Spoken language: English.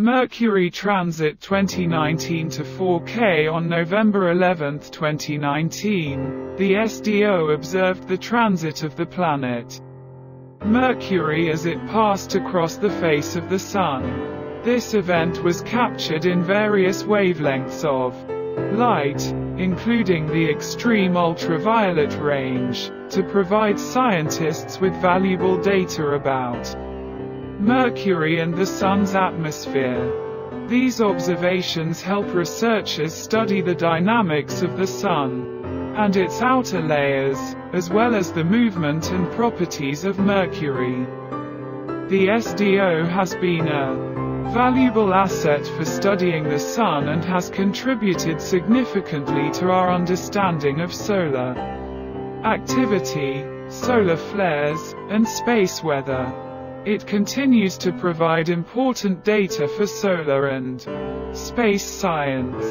Mercury Transit 2019 to 4K On November 11, 2019, the SDO observed the transit of the planet Mercury as it passed across the face of the Sun. This event was captured in various wavelengths of light, including the extreme ultraviolet range, to provide scientists with valuable data about Mercury and the Sun's atmosphere. These observations help researchers study the dynamics of the Sun and its outer layers, as well as the movement and properties of Mercury. The SDO has been a valuable asset for studying the Sun and has contributed significantly to our understanding of solar activity, solar flares, and space weather. It continues to provide important data for solar and space science.